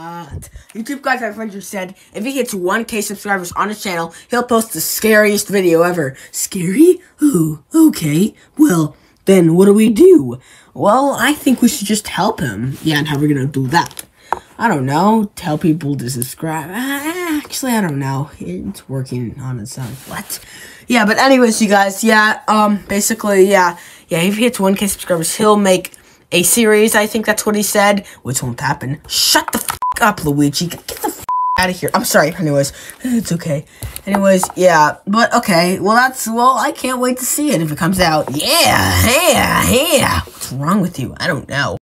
What? YouTube guys, my just said if he hits 1k subscribers on his channel, he'll post the scariest video ever. Scary? Ooh, okay. Well, then what do we do? Well, I think we should just help him. Yeah, and how are we gonna do that? I don't know. Tell people to subscribe. Uh, actually, I don't know. It's working on its own. What? Yeah, but anyways, you guys, yeah, um, basically, yeah, yeah, if he hits 1k subscribers, he'll make a series, I think that's what he said, which won't happen. Shut the up, Luigi. Get the out of here. I'm sorry. Anyways, it's okay. Anyways, yeah, but okay. Well, that's, well, I can't wait to see it if it comes out. Yeah, yeah, yeah. What's wrong with you? I don't know.